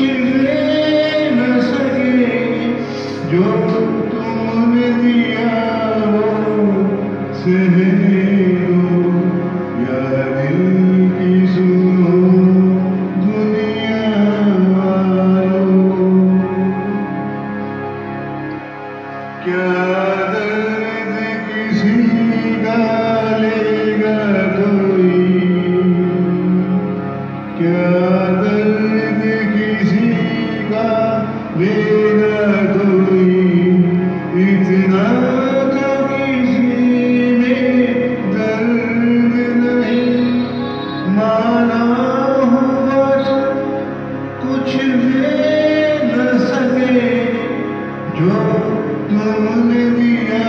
Yeah. Yo no le vi a